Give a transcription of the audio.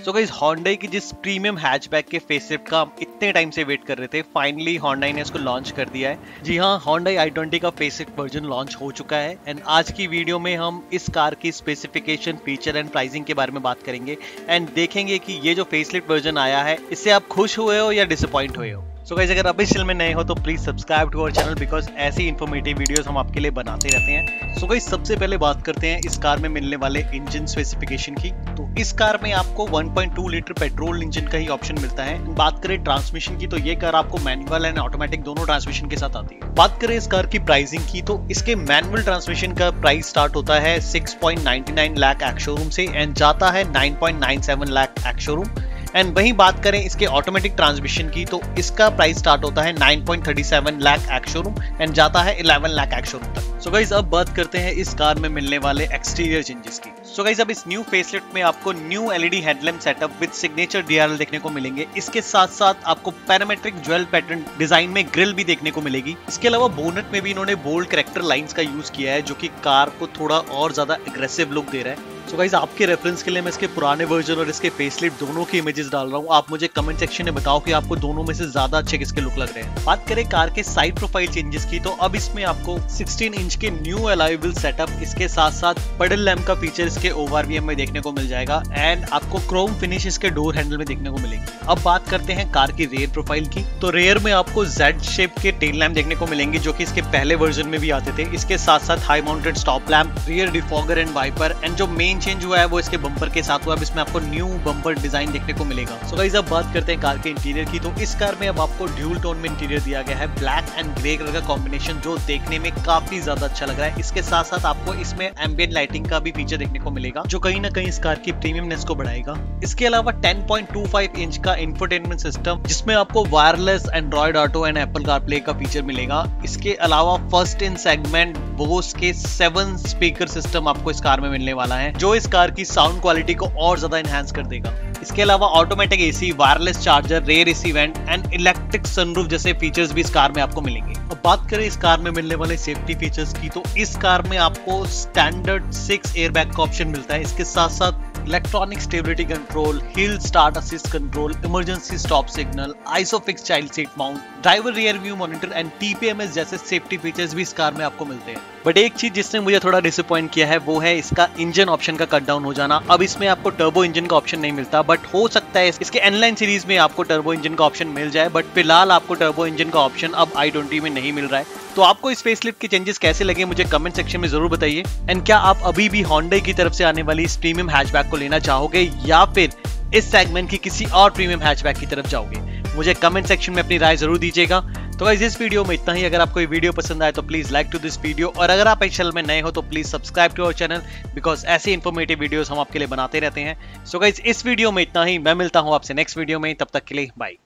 So guys Hyundai की जिस premium hatchback के फेसलिफ्ट का हम इतने टाइम से वेट कर रहे थे फाइनली हॉन्डाई ने इसको लॉन्च कर दिया है। जी हाँ हॉन्डाई आई ट्वेंटी का फेसलिफ्ट वर्जन लॉन्च हो चुका है। एंड आज की वीडियो में हम इस कार की स्पेसिफिकेशन फीचर एंड प्राइसिंग के बारे में बात करेंगे। एंड देखेंगे कि ये जो फेसलिफ्ट वर्जन आया है, इससे आप खुश हुए हो या डिसअपॉइंट हुए हो? सो so गाइस अगर अभी चैनल में नए हो तो please subscribe to our channel because ऐसी इन्फॉर्मेटिव वीडियोस हम आपके लिए बनाते रहते हैं। सो so गाइस सबसे पहले बात करते हैं इस कार में मिलने वाले इंजन स्पेसिफिकेशन की। तो इस कार में आपको 1.2 लीटर पेट्रोल इंजन का ही ऑप्शन मिलता है। बात करें ट्रांसमिशन की तो ये कार आपको मैनुअल एंड ऑटोमेटिक दोनों ट्रांसमिशन के साथ आती है। बात करें इस कार की प्राइसिंग की तो इसके मैनुअल ट्रांसमिशन का प्राइस स्टार्ट होता है 6.99 लाख एक्स शोरूम से एंड जाता है 9.97 लाख एक्स शोरूम एंड वहीं बात करें इसके ऑटोमेटिक ट्रांसमिशन की तो इसका प्राइस स्टार्ट होता है 9.37 लाख एक्स शोरूम एंड जाता है 11 लाख एक्स शोरूम तक। सो गाइस अब बात करते हैं इस कार में मिलने वाले एक्सटीरियर चेंजेस की। सो गाइस अब इस न्यू फेसलिफ्ट में आपको new LED headlamp setup with signature DRL देखने को मिलेंगे। इसके साथ साथ आपको पैरामेट्रिक ज्वेल पैटर्न डिज़ाइन में ग्रिल भी देखने को मिलेगी। इसके अलावा बोनट में भी इन्होंने बोल्ड करेक्टर लाइंस का यूज़ किया है, जो की कार को थोड़ा और ज़्यादा एग्रेसिव लुक दे रहा है। सो गाइज़ आपके रेफरेंस के लिए मैं इसके पुराने वर्जन और इसके फेसलिफ्ट दोनों की इमेजेस डाल रहा हूँ। आप मुझे कमेंट सेक्शन में बताओ कि आपको दोनों में से ज़्यादा अच्छे किसके लुक लग रहे हैं। बात करें कार के साइड प्रोफ़ाइल चेंजेस की तो अब इसमें आपको 16 इंच के न्यू अलाइबल सेटअप इसके साथ साथ पडल लैम्प का फीचर इसके ओवरवीएम में देखने को मिल जाएगा एंड आपको क्रोम फिनिश इसके डोर हैंडल में देखने को मिलेगी। अब बात करते हैं कार की रेयर प्रोफ़ाइल की तो रेयर में आपको जेड शेप के टेल लैम्प देखने को मिलेंगे, जो की इसके पहले वर्जन में भी आते थे। इसके साथ साथ high mounted stop lamp rear defogger and wiper and जो मेन चेंज हुआ है, वो इसके बम्पर के साथ हुआ अब इसमें आपको न्यू बम्पर डिज़ाइन देखने को मिलेगा। सो गाइस अब बात करते हैं कार के इंटीरियर की। तो इस कार में अब आपको ड्यूल टोन में इंटीरियर दिया गया है। ब्लैक एंड ग्रे कलर का कॉम्बिनेशन जो देखने में काफ़ी ज़्यादा अच्छा लग रहा है। इसके साथ साथ आपको इसमें एम्बियन लाइटिंग का भी फीचर देखने को मिलेगा, जो कहीं ना कहीं इस कार की प्रीमियमनेस को बढ़ाएगा। इसके अलावा 10.25 इंच का इंफोटेनमेंट सिस्टम जिसमें आपको wireless Android Auto and Apple CarPlay का फीचर मिलेगा। इसके अलावा फ़र्स्ट इन सेगमेंट बोस के सेवन स्पीकर सिस्टम आपको इस कार में मिलने वाला है जो इस कार की साउंड क्वालिटी को और ज़्यादा एनहांस कर देगा। इसके अलावा automatic AC wireless charger rear AC vent and electric sunroof जैसे फीचर्स भी इस कार में आपको मिलेंगे। अब बात करें इस कार में मिलने वाले सेफ्टी फीचर्स की तो इस कार में आपको स्टैंडर्ड सिक्स एयरबैग का ऑप्शन मिलता है। इसके साथ साथ electronic stability control hill start assist control emergency stop signal isofix child seat mount driver rear view monitor and TPMS जैसे सेफ्टी फीचर्स भी इस कार में आपको मिलते हैं। बट एक चीज़ जिसने मुझे थोड़ा डिसअपॉइंट किया है, वो है इसका इंजन ऑप्शन का कट डाउन हो जाना। अब इसमें आपको टर्बो इंजन का ऑप्शन नहीं मिलता बट हो सकता है इसके एनलाइन सीरीज़ में आपको टर्बो इंजन का ऑप्शन मिल जाए बट फ़िलहाल आपको टर्बो इंजन का ऑप्शन अब आई में नहीं मिल रहा है। तो आपको इस फेसलिफ्ट के चेंजेस कैसे लगे, मुझे कमेंट सेक्शन में ज़रूर बताइए। एंड क्या आप अभी भी हॉन्डे की तरफ़ से आने वाली इस प्रीमियम हैचबैक को लेना चाहोगे, या फिर इस सेगमेंट की किसी और प्रीमियम हैचबैक की तरफ़ जाओगे? मुझे कमेंट सेक्शन में अपनी राय ज़रूर दीजिएगा। तो गाइस इस वीडियो में इतना ही। अगर आपको ये वीडियो पसंद आए तो please like to this video और अगर आप इस चैनल में नए हो तो please subscribe to our channel because ऐसे इन्फॉर्मेटिव वीडियोस हम आपके लिए बनाते रहते हैं। सो so गाइस इस वीडियो में इतना ही। मैं मिलता हूँ आपसे नेक्स्ट वीडियो में। तब तक के लिए बाय